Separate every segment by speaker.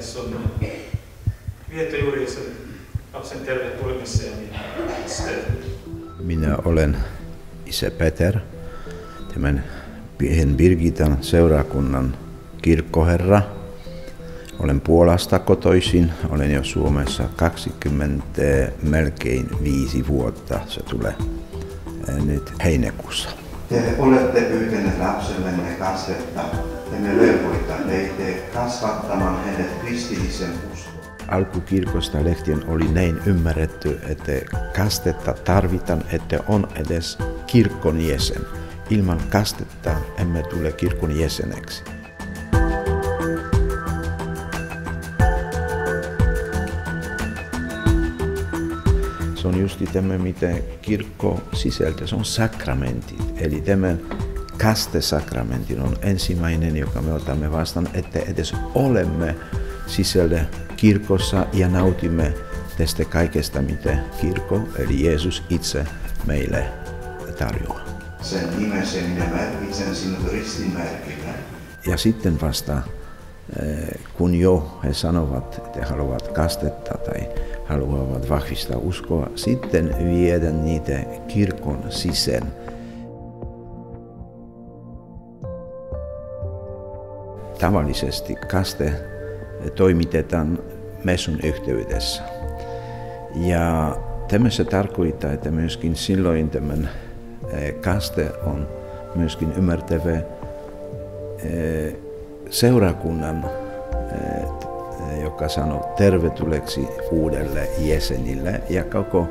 Speaker 1: tässä on juuri sen lapsen tervetulemiseen.
Speaker 2: Minä olen isä Peter, tämän Pihen Birgitan seurakunnan kirkkoherra. Olen Puolasta kotoisin, olen jo Suomessa 20 melkein viisi vuotta, se tulee nyt heinäkuussa.
Speaker 3: Te olette pyytäneet lapsellenne kastetta ja me löyvoita teitä kasvattamaan hänet kristillisen uskon.
Speaker 2: Alkukirkosta lehtien oli näin ymmärretty, että kastetta tarvitaan, että on edes kirkon jäsen. Ilman kastetta emme tule kirkon jäseneksi. Se on justi tämä, mitä kirkko sisältää, se on sakramentit. Eli tämän kastesakramentin on ensimmäinen, joka me otamme vastaan, että edes olemme sisällä kirkossa ja nautimme tästä kaikesta, mitä kirkko, eli Jeesus itse meille tarjoaa.
Speaker 3: Sen nimessä minä merkitsen sinut ristimerkillä.
Speaker 2: Ja sitten vasta, kun jo he sanovat, että haluavat kastetta tai haluavat vahvistaa uskoa, sitten viedä niitä kirkon sisään. Tavallisesti kaste toimitetaan messun yhteydessä. Ja tämä se tarkoittaa, että myöskin silloin tämän eh, kaste on myöskin ymmärtävä eh, seurakunnan, eh, joka sanoo tervetulleeksi uudelle jäsenille. Ja koko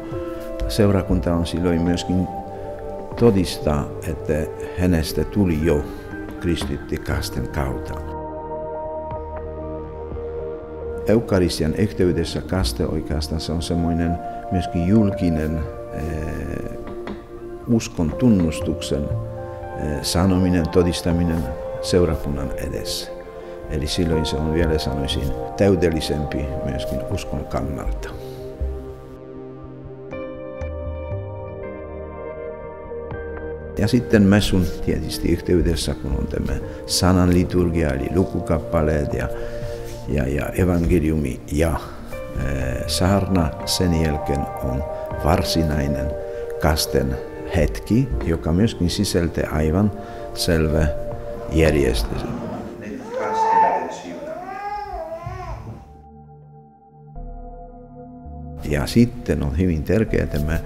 Speaker 2: seurakunta on silloin myöskin todistaa, että hänestä tuli jo kristitti kasten kautta. Eukaristian yhteydessä kaste oikeastaan se on semmoinen myöskin julkinen eh, uskon tunnustuksen eh, sanominen, todistaminen seurakunnan edessä. Eli silloin se on vielä sanoisin täydellisempi myöskin uskon kannalta. Ja sitten messun tietysti yhteydessä, kun on tämä sanan liturgia eli lukukappaleet ja ja, ja evankeliumi ja äh, saarna sen jälkeen on varsinainen kasten hetki, joka myöskin sisältää aivan selvä järjestys. Ja sitten on hyvin tärkeä tämä äh,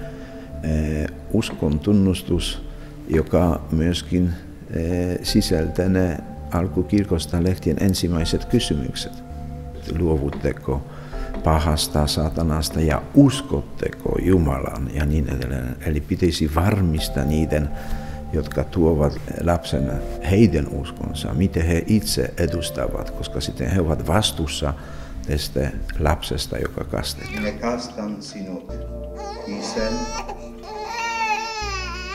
Speaker 2: uskon tunnustus, joka myöskin äh, sisältää ne alkukirkosta lehtien ensimmäiset kysymykset luovutteko pahasta, saatanasta ja uskotteko Jumalan ja niin edelleen. Eli pitäisi varmistaa niiden, jotka tuovat lapsen heidän uskonsa, miten he itse edustavat, koska sitten he ovat vastuussa tästä lapsesta, joka kastetaan.
Speaker 3: Minä kastan sinut, isän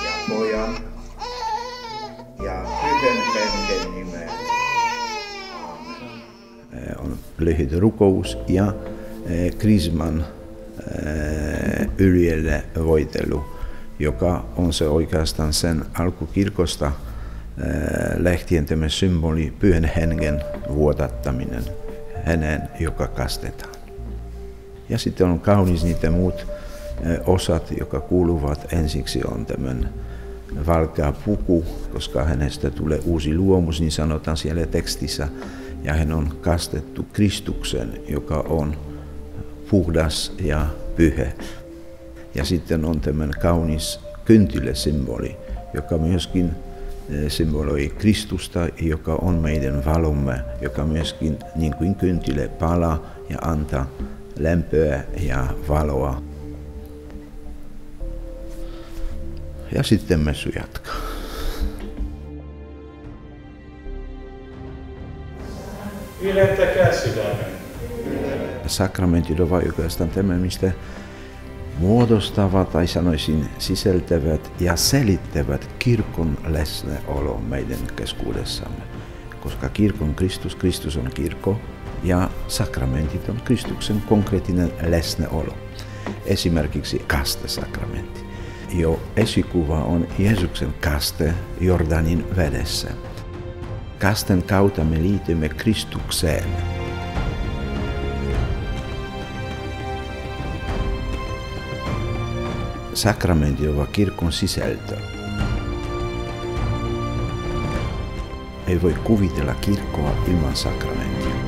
Speaker 3: ja pojan ja pyhän hengen nimeen.
Speaker 2: on lyhyt rukous ja Krisman yljelle voitelu, joka on se oikeastaan sen alkukirkosta lähtien tämä symboli pyhän hengen vuodattaminen, hänen, joka kastetaan. Ja sitten on kaunis niitä muut osat, jotka kuuluvat ensiksi on tämän valkea puku, koska hänestä tulee uusi luomus, niin sanotaan siellä tekstissä, ja hän on kastettu Kristuksen, joka on puhdas ja pyhä. Ja sitten on tämän kaunis kyntile-symboli, joka myöskin eh, symboloi Kristusta, joka on meidän valomme, joka myöskin niin kuin kyntile palaa ja antaa lämpöä ja valoa. Ja sitten messu jatkaa.
Speaker 1: Ylentäkää sydämen.
Speaker 2: Sakramentit ovat oikeastaan tämä, mistä muodostavat tai sanoisin sisältävät ja selittävät kirkon läsnäolo meidän keskuudessamme. Koska kirkon Kristus, Kristus on kirkko ja sakramentit on Kristuksen konkreettinen läsnäolo. Esimerkiksi kastesakramentti. Jo esikuva on Jeesuksen kaste Jordanin vedessä. Kasten kautta me liitymme Kristukseen. Sakramentit ovat kirkon sisältö. Ei voi kuvitella kirkkoa ilman sakramenttia.